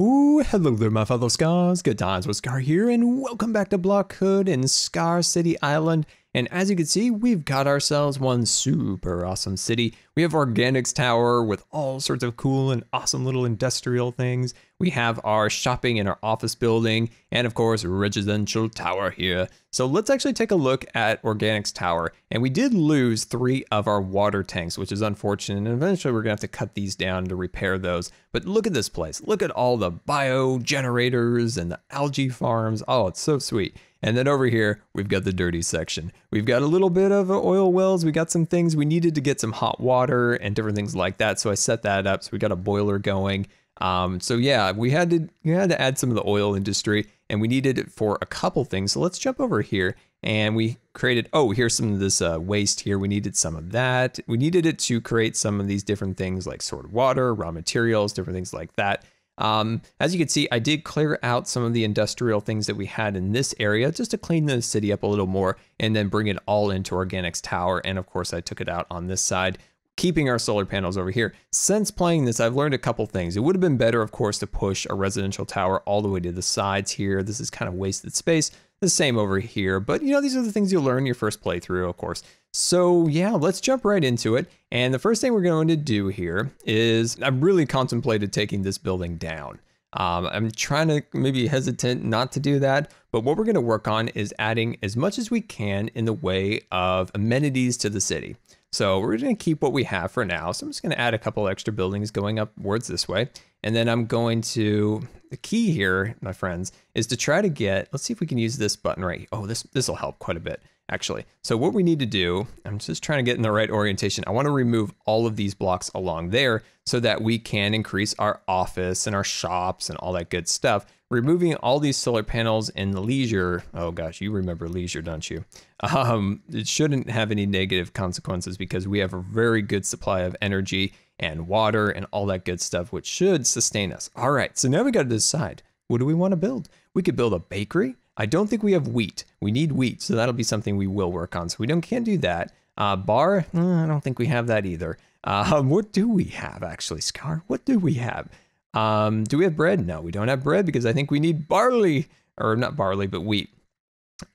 Ooh, hello there, my fellow Scars. Good times with Scar here, and welcome back to Block Hood in Scar City Island. And as you can see, we've got ourselves one super awesome city. We have Organics Tower with all sorts of cool and awesome little industrial things. We have our shopping and our office building, and of course, residential tower here. So let's actually take a look at Organics Tower. And we did lose three of our water tanks, which is unfortunate. And eventually we're gonna have to cut these down to repair those. But look at this place. Look at all the bio generators and the algae farms. Oh, it's so sweet. And then over here, we've got the dirty section. We've got a little bit of oil wells. We got some things we needed to get some hot water and different things like that. So I set that up. So we got a boiler going. Um, so yeah, we had to we had to add some of the oil industry and we needed it for a couple things. So let's jump over here and we created, oh, here's some of this uh, waste here. We needed some of that. We needed it to create some of these different things like sort of water, raw materials, different things like that. Um, as you can see, I did clear out some of the industrial things that we had in this area just to clean the city up a little more and then bring it all into Organics Tower. And of course, I took it out on this side, keeping our solar panels over here. Since playing this, I've learned a couple things. It would have been better, of course, to push a residential tower all the way to the sides here. This is kind of wasted space. The same over here, but you know, these are the things you'll learn your first playthrough, of course. So yeah, let's jump right into it. And the first thing we're going to do here is I've really contemplated taking this building down. Um, I'm trying to maybe hesitant not to do that, but what we're going to work on is adding as much as we can in the way of amenities to the city. So we're going to keep what we have for now. So I'm just going to add a couple extra buildings going upwards this way. And then I'm going to, the key here, my friends, is to try to get, let's see if we can use this button right. Oh, this, this will help quite a bit actually. So what we need to do, I'm just trying to get in the right orientation. I want to remove all of these blocks along there so that we can increase our office and our shops and all that good stuff. Removing all these solar panels and leisure, oh gosh, you remember leisure, don't you? Um, it shouldn't have any negative consequences because we have a very good supply of energy and water and all that good stuff, which should sustain us. All right, so now we got to decide, what do we want to build? We could build a bakery, I don't think we have wheat. We need wheat, so that'll be something we will work on. So we don't can't do that. Uh, bar, eh, I don't think we have that either. Uh, what do we have actually, Scar? What do we have? Um, do we have bread? No, we don't have bread because I think we need barley, or not barley, but wheat.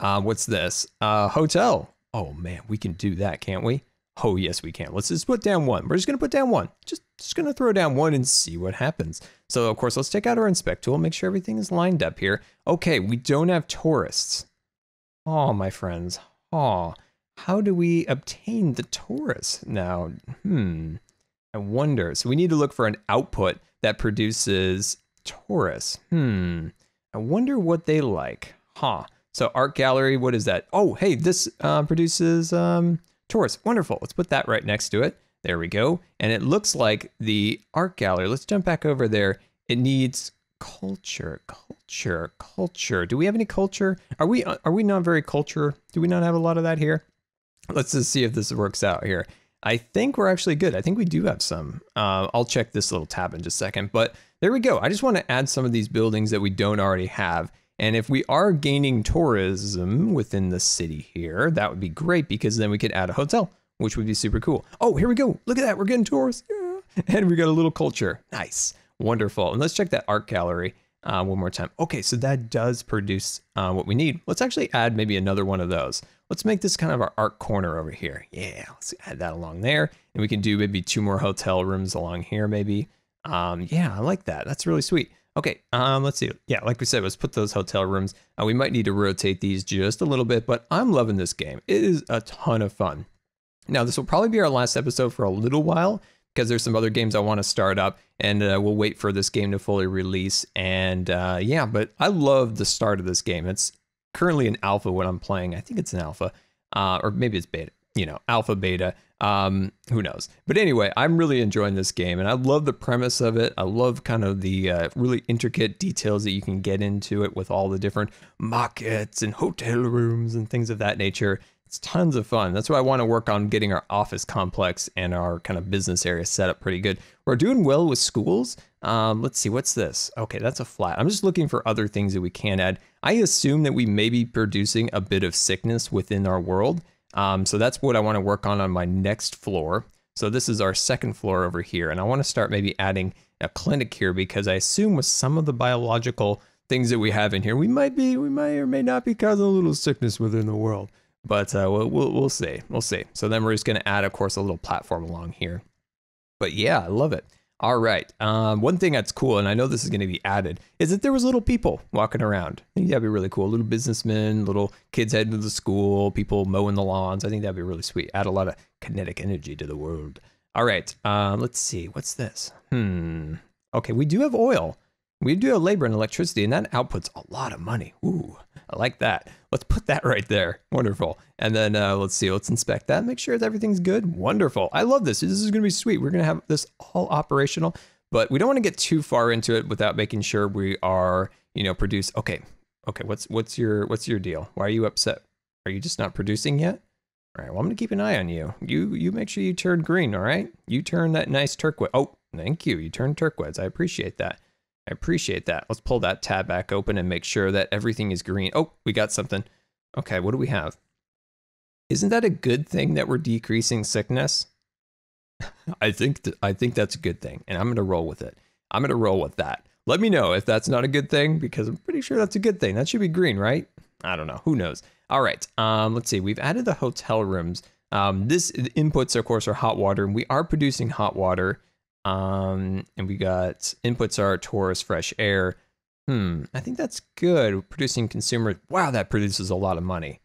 Uh, what's this? Uh, hotel. Oh man, we can do that, can't we? Oh yes, we can. Let's just put down one. We're just gonna put down one. Just just gonna throw down one and see what happens. So of course, let's take out our inspect tool, make sure everything is lined up here. Okay, we don't have tourists. Oh, my friends. Oh, how do we obtain the tourists now? Hmm, I wonder. So we need to look for an output that produces Taurus. Hmm, I wonder what they like. Huh. So art gallery, what is that? Oh, hey, this uh, produces um, tourists. Wonderful. Let's put that right next to it. There we go. And it looks like the art gallery, let's jump back over there. It needs culture, culture, culture. Do we have any culture? Are we are we not very culture? Do we not have a lot of that here? Let's just see if this works out here. I think we're actually good. I think we do have some. Uh, I'll check this little tab in just a second. But there we go. I just want to add some of these buildings that we don't already have. And if we are gaining tourism within the city here, that would be great because then we could add a hotel which would be super cool. Oh, here we go. Look at that. We're getting tourists. Yeah. And we got a little culture. Nice. Wonderful. And let's check that art gallery uh, one more time. Okay, so that does produce uh, what we need. Let's actually add maybe another one of those. Let's make this kind of our art corner over here. Yeah, let's add that along there. And we can do maybe two more hotel rooms along here maybe. Um, yeah, I like that. That's really sweet. Okay, um, let's see. Yeah, like we said, let's put those hotel rooms. Uh, we might need to rotate these just a little bit, but I'm loving this game. It is a ton of fun. Now, this will probably be our last episode for a little while because there's some other games I want to start up and uh, we'll wait for this game to fully release. And uh, yeah, but I love the start of this game. It's currently an alpha when I'm playing. I think it's an alpha, uh, or maybe it's beta, you know, alpha, beta. Um, who knows? But anyway, I'm really enjoying this game and I love the premise of it. I love kind of the uh, really intricate details that you can get into it with all the different markets and hotel rooms and things of that nature. It's tons of fun. That's why I want to work on getting our office complex and our kind of business area set up pretty good. We're doing well with schools. Um, let's see, what's this? Okay, that's a flat. I'm just looking for other things that we can add. I assume that we may be producing a bit of sickness within our world. Um, so that's what I want to work on on my next floor. So this is our second floor over here, and I want to start maybe adding a clinic here because I assume with some of the biological things that we have in here, we might be, we might or may not be causing a little sickness within the world. But uh, we'll, we'll, we'll see. We'll see. So then we're just going to add, of course, a little platform along here. But yeah, I love it. All right. Um, one thing that's cool, and I know this is going to be added, is that there was little people walking around. I think that'd be really cool. Little businessmen, little kids heading to the school, people mowing the lawns. I think that'd be really sweet. Add a lot of kinetic energy to the world. All right. Um, let's see. What's this? Hmm. Okay, we do have oil. We do have labor and electricity, and that outputs a lot of money. Ooh, I like that. Let's put that right there. Wonderful. And then uh, let's see, let's inspect that, make sure that everything's good. Wonderful. I love this. This is going to be sweet. We're going to have this all operational, but we don't want to get too far into it without making sure we are, you know, produce. Okay. Okay. What's, what's your, what's your deal? Why are you upset? Are you just not producing yet? All right. Well, I'm going to keep an eye on you. You, you make sure you turn green. All right. You turn that nice turquoise. Oh, thank you. You turn turquoise. I appreciate that. I appreciate that. Let's pull that tab back open and make sure that everything is green. Oh, we got something. Okay, what do we have? Isn't that a good thing that we're decreasing sickness? I think th I think that's a good thing, and I'm going to roll with it. I'm going to roll with that. Let me know if that's not a good thing because I'm pretty sure that's a good thing. That should be green, right? I don't know. Who knows? All right. Um, let's see. We've added the hotel rooms. Um, this inputs, of course, are hot water, and we are producing hot water. Um, and we got inputs are Taurus fresh air. Hmm, I think that's good. Producing consumer. Wow, that produces a lot of money.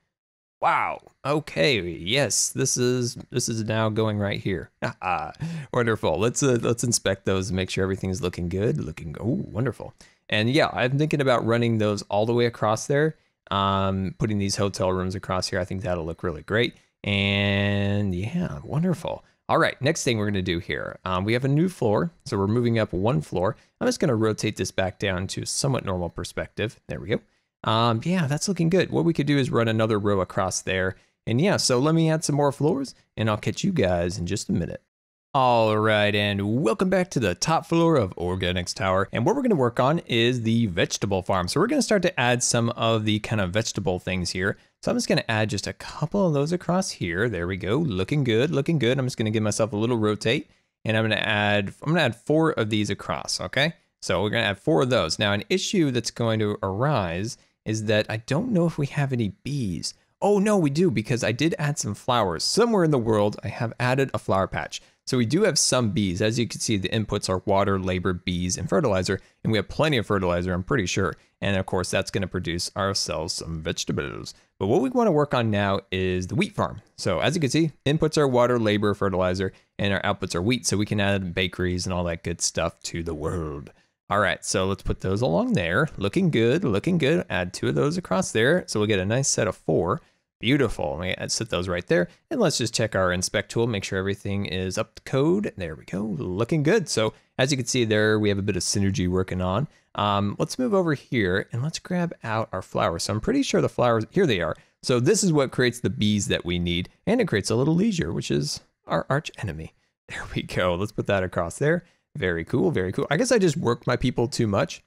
Wow. Okay. Yes, this is this is now going right here. wonderful. Let's uh, let's inspect those and make sure everything is looking good. Looking oh wonderful. And yeah, I'm thinking about running those all the way across there. Um, putting these hotel rooms across here. I think that'll look really great. And yeah, wonderful. All right, next thing we're gonna do here, um, we have a new floor, so we're moving up one floor. I'm just gonna rotate this back down to somewhat normal perspective. There we go. Um, yeah, that's looking good. What we could do is run another row across there. And yeah, so let me add some more floors and I'll catch you guys in just a minute. All right, and welcome back to the top floor of Organics Tower. And what we're gonna work on is the vegetable farm. So we're gonna start to add some of the kind of vegetable things here. So I'm just gonna add just a couple of those across here. There we go, looking good, looking good. I'm just gonna give myself a little rotate and I'm gonna add, I'm gonna add four of these across, okay? So we're gonna add four of those. Now an issue that's going to arise is that I don't know if we have any bees. Oh no, we do because I did add some flowers. Somewhere in the world, I have added a flower patch. So we do have some bees. As you can see, the inputs are water, labor, bees, and fertilizer. And we have plenty of fertilizer, I'm pretty sure. And of course, that's going to produce ourselves some vegetables. But what we want to work on now is the wheat farm. So as you can see, inputs are water, labor, fertilizer, and our outputs are wheat. So we can add bakeries and all that good stuff to the world. All right, so let's put those along there. Looking good, looking good. Add two of those across there. So we'll get a nice set of four. Beautiful. We set those right there. And let's just check our inspect tool, make sure everything is up to code. There we go, looking good. So as you can see there, we have a bit of synergy working on. Um, let's move over here and let's grab out our flowers. So I'm pretty sure the flowers, here they are. So this is what creates the bees that we need. And it creates a little leisure, which is our arch enemy. There we go. Let's put that across there. Very cool, very cool. I guess I just worked my people too much.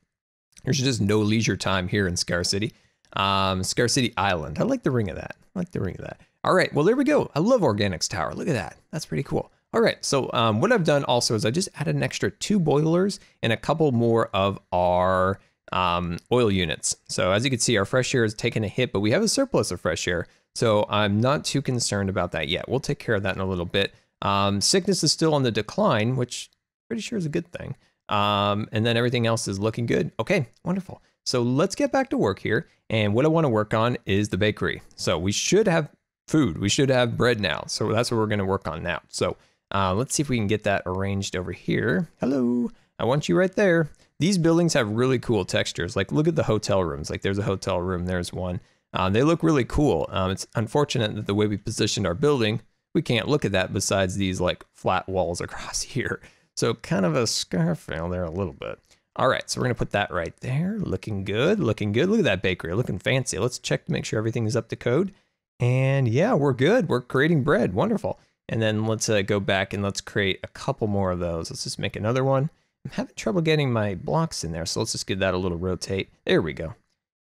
There's just no leisure time here in Scar City. Um, Scar City Island. I like the ring of that. I like the ring of that. All right, well, there we go. I love Organics Tower. Look at that. That's pretty cool. All right, so um, what I've done also is I just added an extra two boilers and a couple more of our um, oil units. So as you can see, our fresh air is taking a hit, but we have a surplus of fresh air. So I'm not too concerned about that yet. We'll take care of that in a little bit. Um, sickness is still on the decline, which pretty sure is a good thing. Um, and then everything else is looking good. Okay, wonderful. So let's get back to work here. And what I want to work on is the bakery. So we should have food. We should have bread now. So that's what we're going to work on now. So uh, let's see if we can get that arranged over here. Hello, I want you right there. These buildings have really cool textures. Like look at the hotel rooms. Like there's a hotel room, there's one. Um, they look really cool. Um, it's unfortunate that the way we positioned our building, we can't look at that besides these like flat walls across here. So kind of a Scar fail there a little bit. All right, so we're gonna put that right there. Looking good, looking good. Look at that bakery, looking fancy. Let's check to make sure everything is up to code. And yeah, we're good. We're creating bread, wonderful. And then let's uh, go back and let's create a couple more of those. Let's just make another one. I'm having trouble getting my blocks in there, so let's just give that a little rotate. There we go.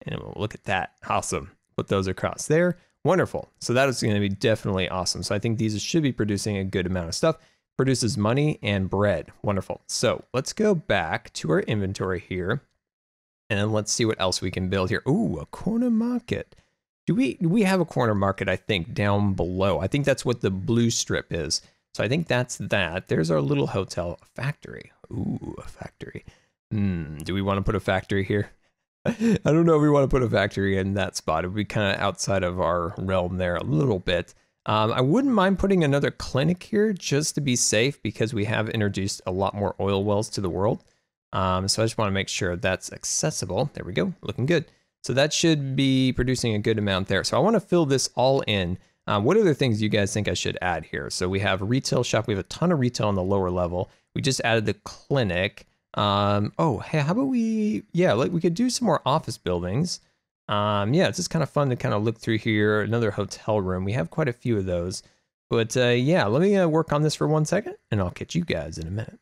And we'll look at that, awesome. Put those across there, wonderful. So that is gonna be definitely awesome. So I think these should be producing a good amount of stuff. Produces money and bread. Wonderful. So let's go back to our inventory here. And let's see what else we can build here. Ooh, a corner market. Do we do we have a corner market, I think, down below? I think that's what the blue strip is. So I think that's that. There's our little hotel factory. Ooh, a factory. Hmm, do we want to put a factory here? I don't know if we want to put a factory in that spot. It would be kind of outside of our realm there a little bit. Um, I wouldn't mind putting another clinic here just to be safe because we have introduced a lot more oil wells to the world. Um, so I just want to make sure that's accessible. There we go, looking good. So that should be producing a good amount there. So I want to fill this all in. Uh, what other things do you guys think I should add here? So we have a retail shop. We have a ton of retail on the lower level. We just added the clinic. Um, oh, hey, how about we, yeah, like we could do some more office buildings. Um, yeah, it's just kind of fun to kind of look through here. Another hotel room. We have quite a few of those. But uh, yeah, let me uh, work on this for one second and I'll catch you guys in a minute.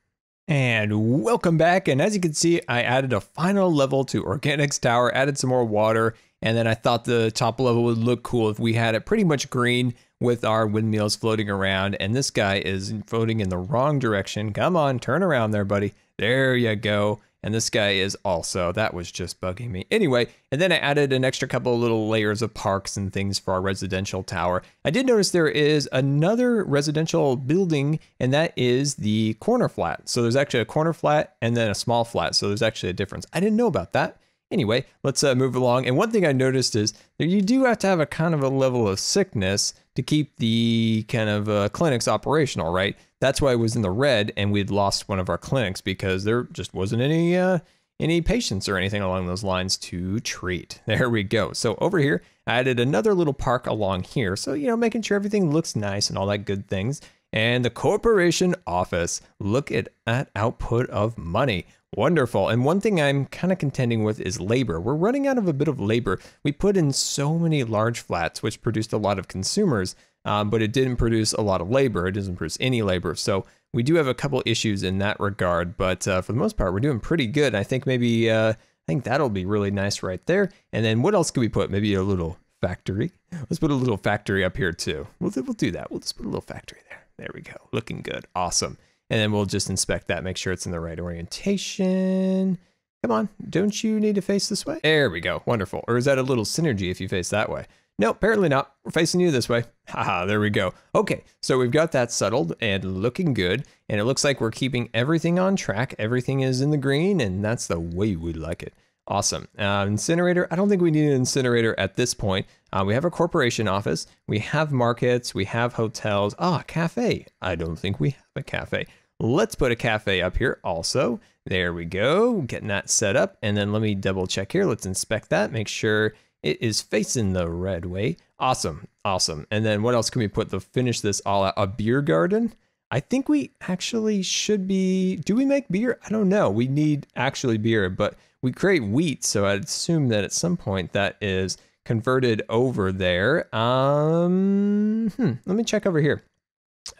And welcome back. And as you can see, I added a final level to Organics Tower, added some more water, and then I thought the top level would look cool if we had it pretty much green with our windmills floating around. And this guy is floating in the wrong direction. Come on, turn around there, buddy. There you go. And this guy is also, that was just bugging me. Anyway, and then I added an extra couple of little layers of parks and things for our residential tower. I did notice there is another residential building, and that is the corner flat. So there's actually a corner flat and then a small flat. So there's actually a difference. I didn't know about that. Anyway, let's uh, move along. And one thing I noticed is that you do have to have a kind of a level of sickness to keep the kind of uh, clinics operational, right? That's why it was in the red and we'd lost one of our clinics because there just wasn't any uh, any patients or anything along those lines to treat. There we go. So over here, I added another little park along here. So, you know, making sure everything looks nice and all that good things. And the corporation office, look at that output of money. Wonderful. And one thing I'm kind of contending with is labor. We're running out of a bit of labor. We put in so many large flats, which produced a lot of consumers, um, but it didn't produce a lot of labor. It doesn't produce any labor. So we do have a couple issues in that regard, but uh, for the most part, we're doing pretty good. I think maybe, uh, I think that'll be really nice right there. And then what else can we put? Maybe a little factory. Let's put a little factory up here too. We'll, we'll do that. We'll just put a little factory there. There we go. Looking good. Awesome. And then we'll just inspect that, make sure it's in the right orientation. Come on, don't you need to face this way? There we go, wonderful. Or is that a little synergy if you face that way? No, apparently not. We're facing you this way. Haha, there we go. Okay, so we've got that settled and looking good. And it looks like we're keeping everything on track. Everything is in the green, and that's the way we like it. Awesome. Uh, incinerator, I don't think we need an incinerator at this point. Uh, we have a corporation office, we have markets, we have hotels. Ah, cafe. I don't think we have a cafe. Let's put a cafe up here also. There we go, getting that set up. And then let me double check here. Let's inspect that, make sure it is facing the red way. Awesome, awesome. And then what else can we put to finish this all out? A beer garden? I think we actually should be, do we make beer? I don't know. We need actually beer, but we create wheat, so I'd assume that at some point that is converted over there. Um, hmm, let me check over here.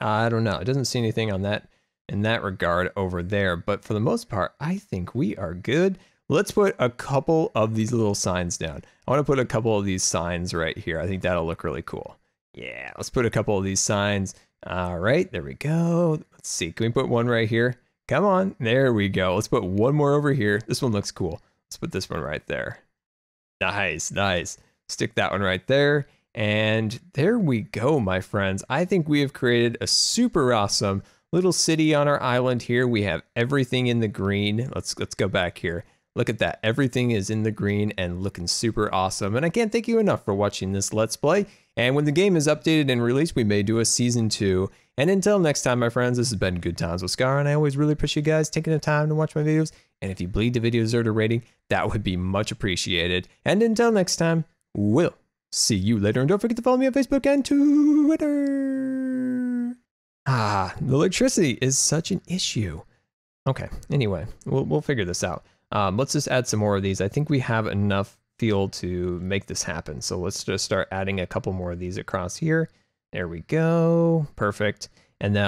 I don't know. It doesn't see anything on that in that regard over there, but for the most part, I think we are good. Let's put a couple of these little signs down. I want to put a couple of these signs right here. I think that'll look really cool. Yeah, let's put a couple of these signs. All right, there we go. Let's see. Can we put one right here? Come on. There we go. Let's put one more over here. This one looks cool. Let's put this one right there. Nice, nice. Stick that one right there. And there we go, my friends. I think we have created a super awesome little city on our island here. We have everything in the green. Let's let's go back here. Look at that. Everything is in the green and looking super awesome. And I can't thank you enough for watching this Let's Play. And when the game is updated and released, we may do a season two. And until next time, my friends, this has been Good Times with Scar, and I always really appreciate you guys taking the time to watch my videos. And if you believe the video deserves a rating, that would be much appreciated. And until next time, we'll see you later. And don't forget to follow me on Facebook and Twitter. Ah, the electricity is such an issue. Okay, anyway, we'll, we'll figure this out. Um, let's just add some more of these. I think we have enough fuel to make this happen. So let's just start adding a couple more of these across here. There we go. Perfect. And now